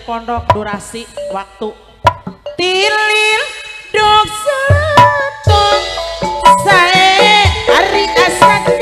ninggal pondok durasi waktu. Tilil dok satu. Saya hari asat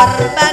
Barba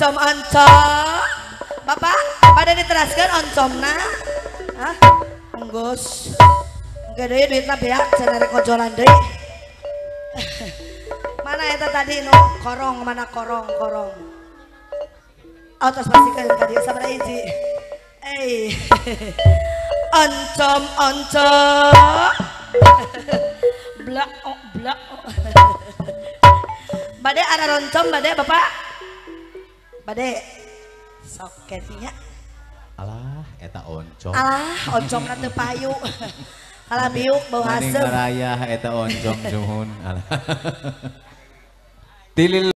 oncom oncom. Bapak pada diteraskan oncom oncomna ah enggus enggak deh ya, duitnya beak cenere kojolan deh mana itu tadi nu korong mana korong korong? Atas pastikan tadi sabar izi eh oncom oncom. Blak oh blak oh. badai ada roncom badai bapak? Bade Sok ketinya Alah, eta oncom. Alah oncom nanti payu Kalau biuk bau asem raya eta oncom juhun. Alah. Tilil